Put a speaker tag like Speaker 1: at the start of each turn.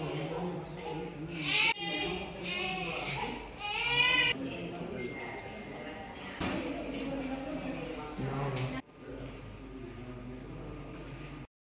Speaker 1: Amen.